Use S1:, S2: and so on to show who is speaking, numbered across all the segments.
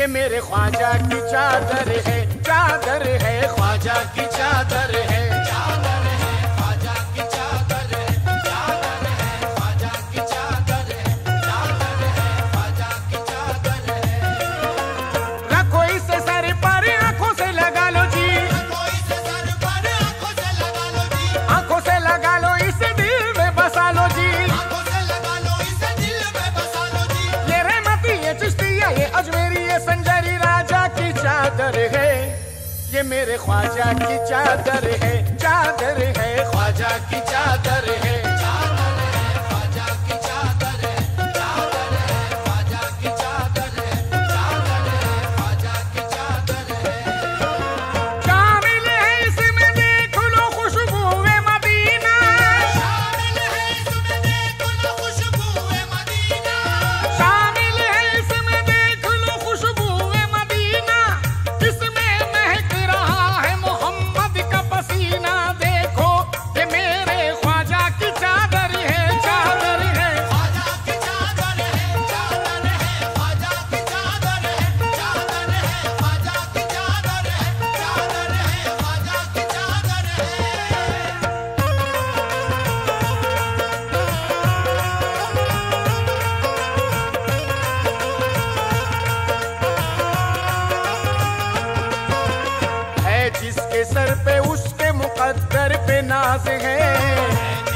S1: ये मेरे ख्वाजा की चादर है चादर है ख्वाजा की चादर है। मेरे ख्वाजा की चादर है चादर है ख्वाजा की चादर है। सर पे उसके मुकद्दर पे नाज है।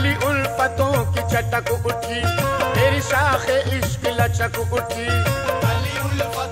S1: वाली पतों की चटक उठी। मेरी शाख इश्क लचक उठी। वाली पतों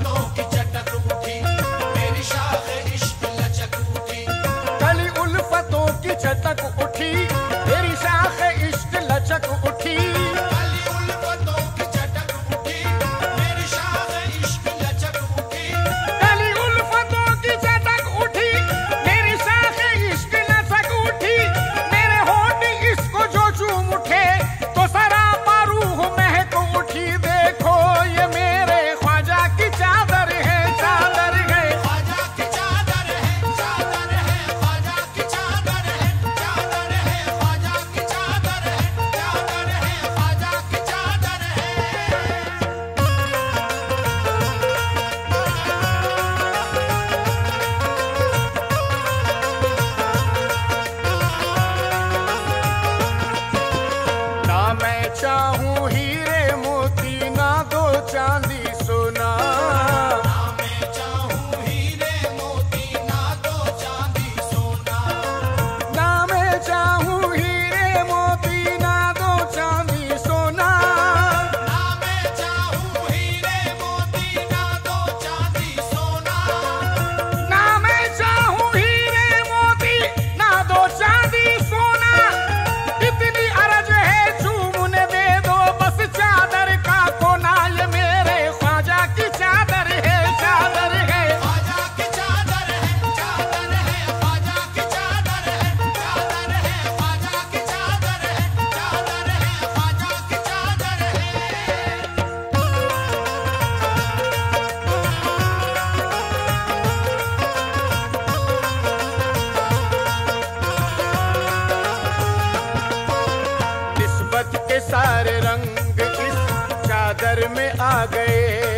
S1: चादर में आ गए।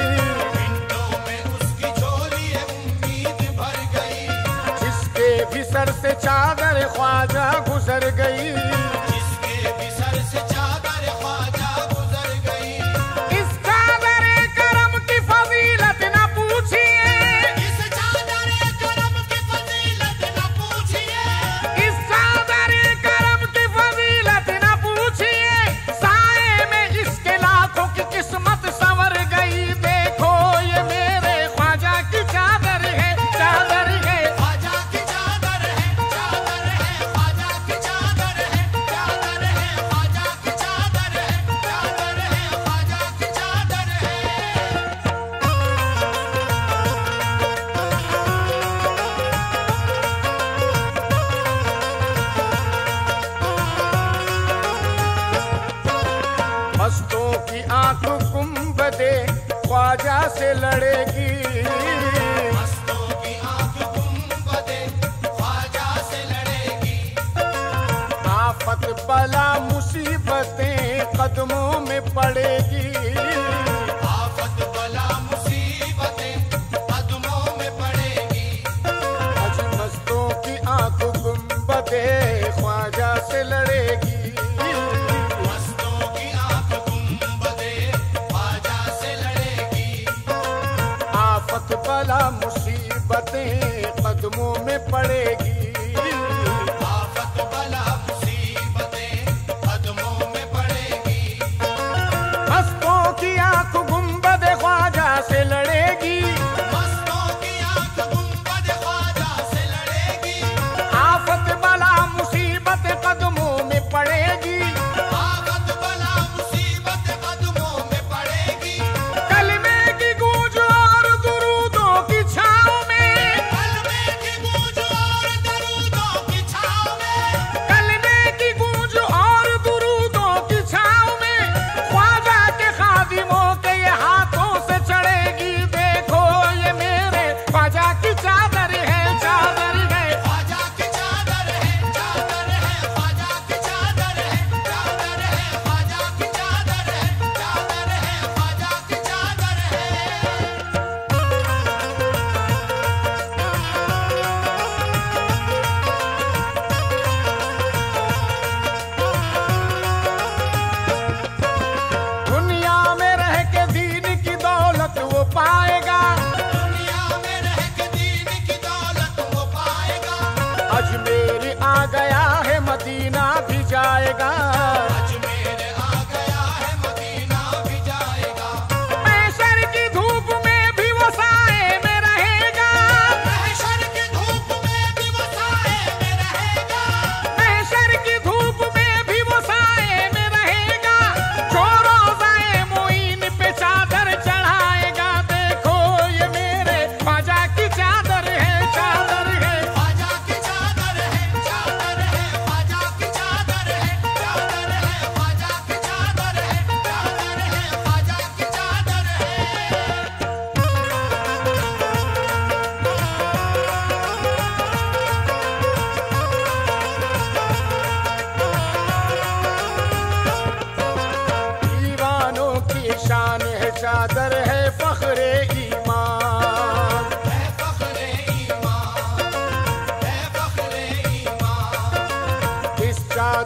S2: கை लड़े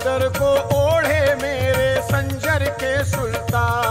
S1: चादर को ओढ़े मेरे संजर के सुल्तान।